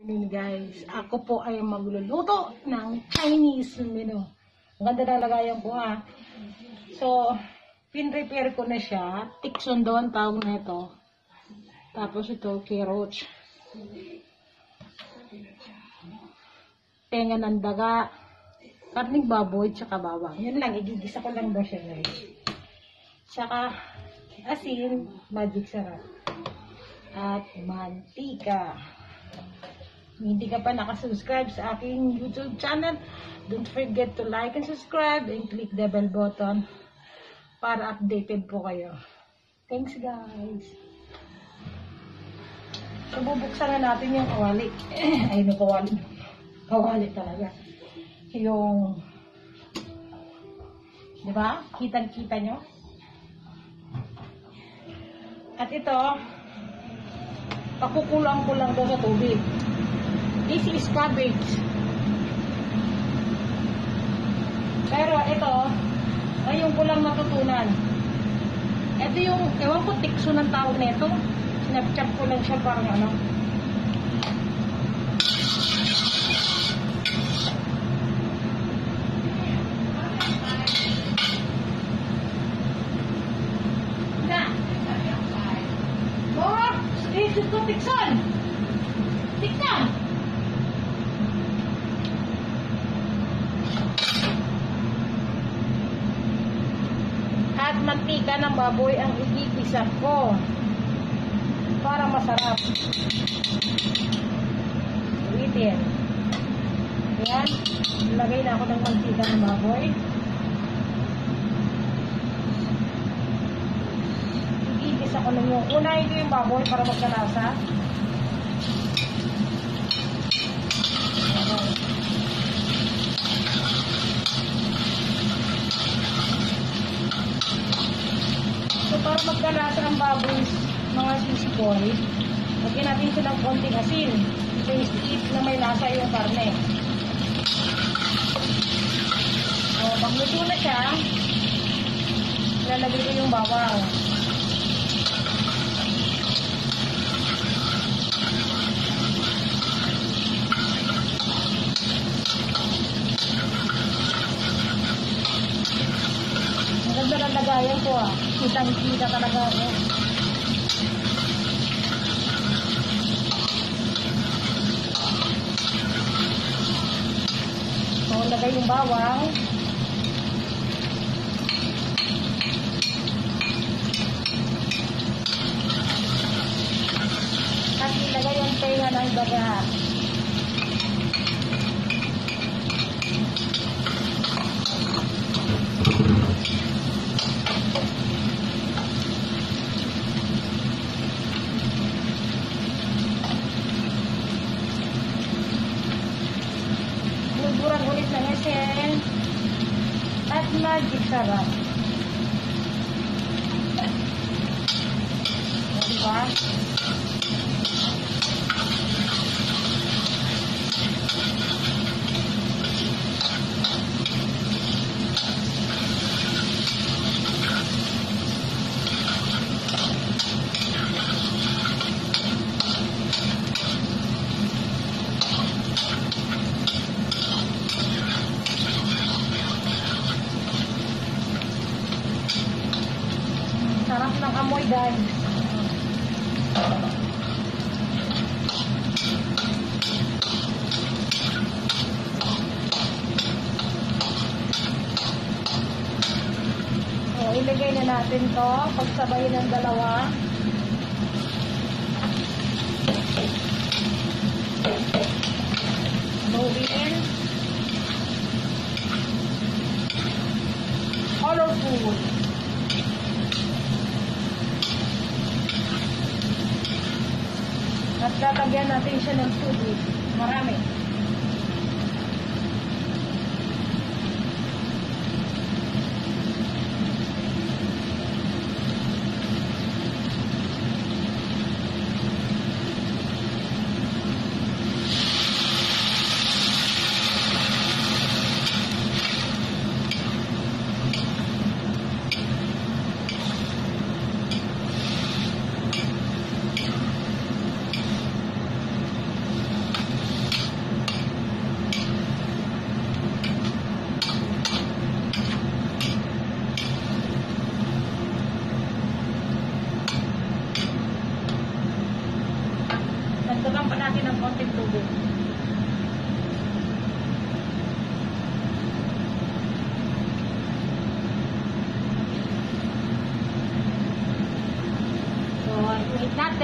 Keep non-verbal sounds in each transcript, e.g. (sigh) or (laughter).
Morning guys, ako po ay magluluto ng Chinese menu. Ang ganda na lagayan ko ha. So, pin-repair ko na siya. Tikson daw ang tawag na ito. Tapos ito, carrots. Tenga ng daga. Karning baboy, tsaka bawang. Yun lang, igigisa ko lang daw siya guys. Tsaka, asin, magic sarap. At mantika. Hindi ka pa nakasubscribe sa aking YouTube channel, don't forget to like and subscribe and click the bell button para updated po kayo. Thanks guys! So, bubuksan na natin yung kawali. (clears throat) Ay, no, kawali. Kawali talaga. Yung, di ba? Kitang-kita nyo? At ito, pakukulang ko lang daw sa tubig. This is cabbage. Pero ito, ngayon ko lang natutunan. Ito yung, ewan ko, tikso ng tawag nito. Sinapchap ko lang siya parang ano. Na! Oh, this is ko tikson! Tiksan! At mantika ng baboy ang igigisa ko para masarap. Ulitin. Ayan. Lagay na ako ng mantika ng baboy. Igigisa ko lang yung una ito yung baboy para magkalasa. Ayan. So, para ang baboy, mga sisikoy, lagyan natin ito ng konting asin. Taste it na may lasa yung karne. So, pag luto na siya, ilalagay ko yung bawang. Ang ganda ng lagayan ko ah. Kitang-kita talaga ako. So, lagay yung bawang. At ilagay yung tenga ng daga. Buluburan ulit ng esen. At magic sarap. Diba? Sarap ng amoy guys. Ilagay na natin to. Pagsabay ng dalawa. Moving. Colorful. At lalagyan natin siya ng tubig. Marami. ng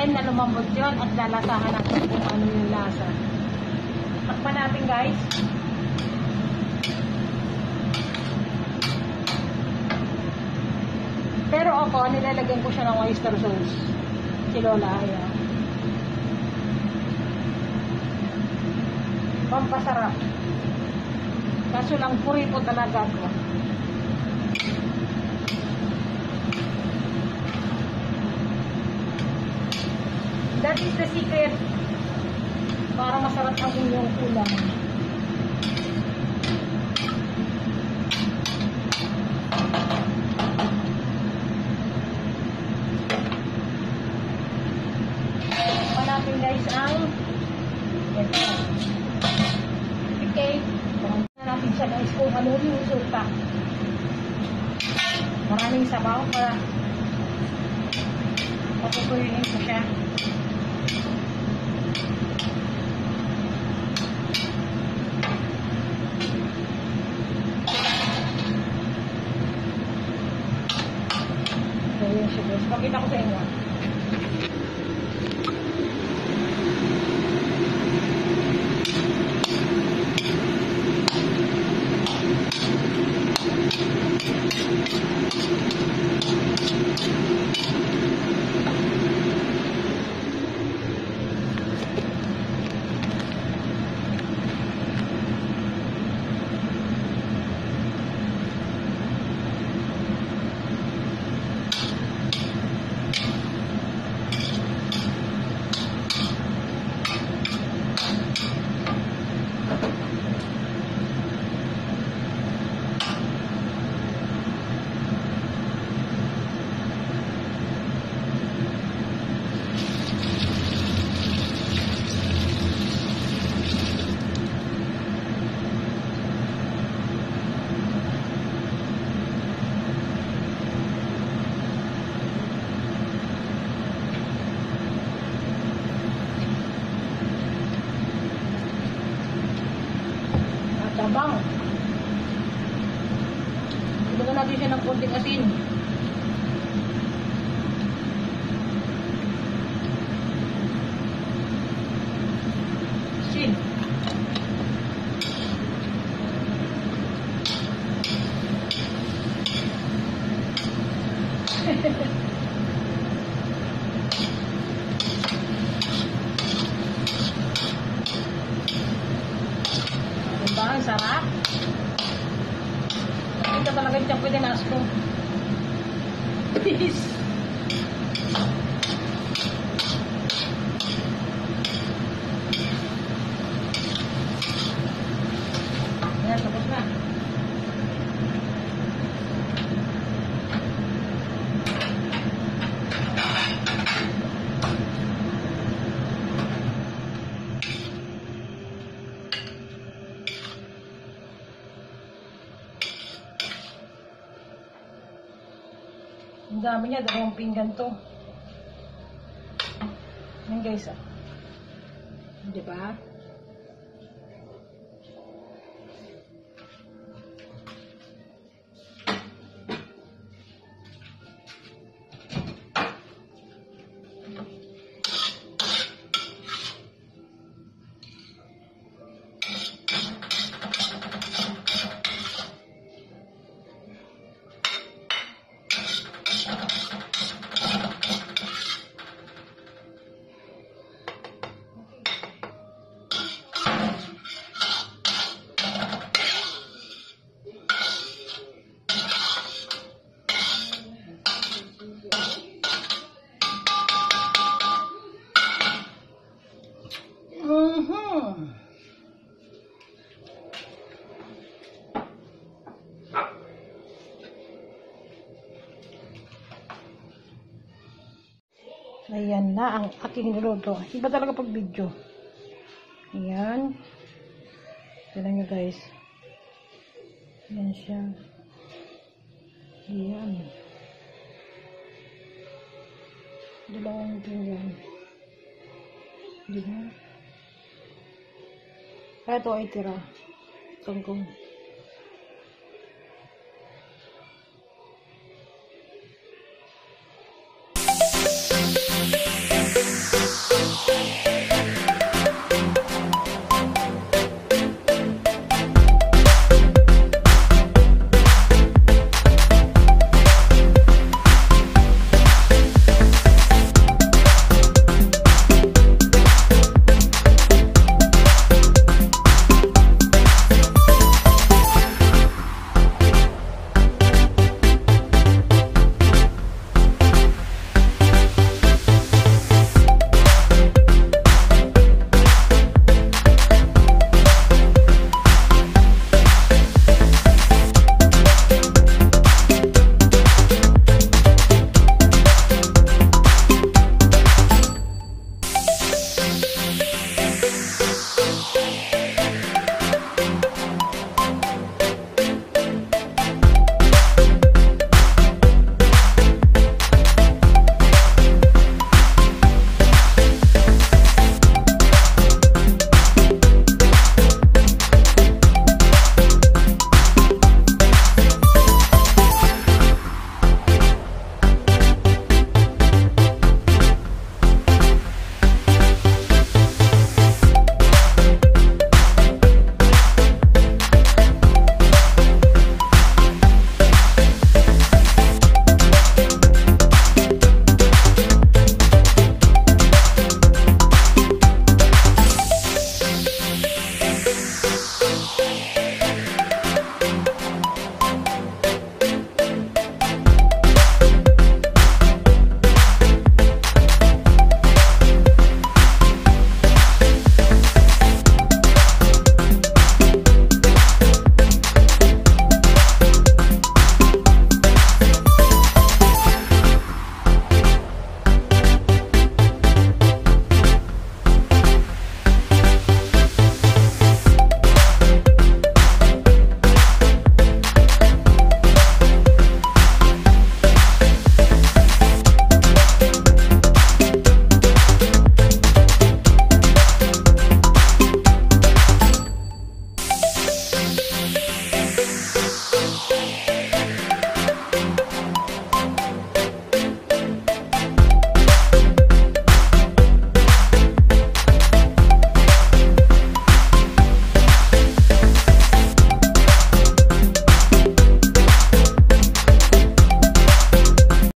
natin na lumambot yun at lalasahan natin kung ano yung lasa. Takpan natin guys. Pero ako, nilalagyan ko siya ng oyster sauce. Si Lola, ayan. Pampasarap. Kaso lang, puri po talaga ko. That is the secret. Para masarap ang inyong ulam. Pa natin guys ang. Okay. Tingnan natin siya guys kung ano yung resulta. Maraming sabaw para papupuyunin ko siya. Siya guys. Pakita ko sa inyo. Natin siya ng konting asin. Asin. Diba? (laughs) Ang sarap. Ito talaga yung pwede na ko. (laughs) Please. Ayan, tapos na. Ang dami niya, dalawang pinggan to. Yan guys, ah. Di ba? Ayan na ang aking niluto. Iba talaga pag video. Ayan. Tignan nyo guys. Ayan siya. Ayan. Dalawang pinggan. Di ba? Ito ay tira. Kangkong.